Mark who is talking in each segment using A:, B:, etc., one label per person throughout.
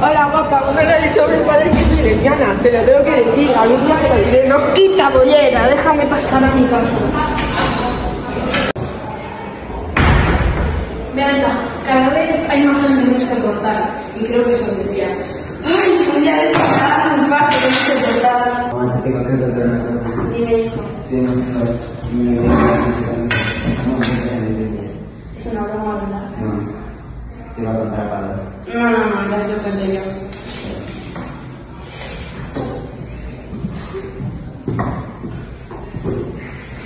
A: Hola guapa, ¿cómo le ha dicho a mi padre que soy lesbiana? Te lo tengo que decir, algún día se lo diré, no quita bollera, déjame pasar a mi casa.
B: Beata, cada vez hay más caminos que cortar y creo que son lesbianas. Ay, un día de nada muy fácil de cortar.
C: Mamá, te tengo que contar una cosa.
B: Dime, hijo,
C: Sí, no sé sé
B: es una broma, ¿verdad?
C: No. Te va a contar a Pablo.
B: No, no, no, ya se lo conté yo.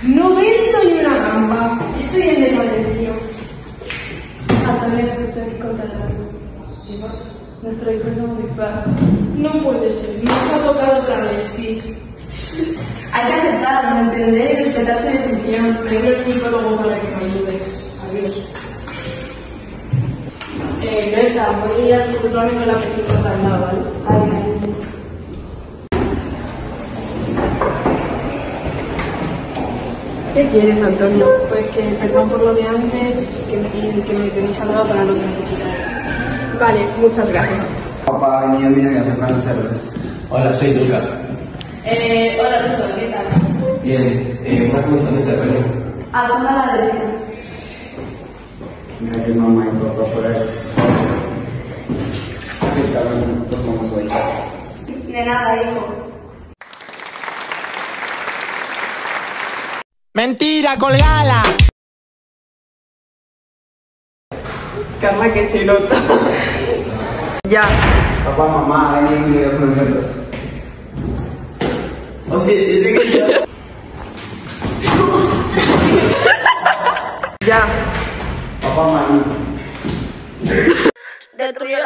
B: No vendo ni una gamba. Estoy en decadencia. Antonio, que tengo que contar algo. ¿Qué pasa? Nuestro hijo es homosexual. No puede ser. Nos ha tocado travesti. Hay que aceptarlo, entender y respetar su decisión. Vengo el psicólogo para que me ayude. Adiós. Eh, Berta, voy a ir a disculparme con la.
A: ¿Qué quieres, Antonio? Pues que perdón por lo de antes que me, y que me tenéis al lado para lo que necesitáis. Vale, muchas gracias.
C: Papá venido, mira, que hace para conocerlos.
D: Hola, soy Luca.
B: Eh, hola, Ruth, ¿qué tal?
D: Bien, eh, una pregunta de ese reloj.
B: A la derecha.
C: Gracias, mamá y papá, por por como soy.
B: De nada, hijo.
E: Mentira, colgala.
A: Carla, que se nota. ya.
C: Papá, mamá, ha venido y a conocerlos.
D: O sea, desde que yo...
A: Ya.
C: Papá, mamá.
E: Destruyó.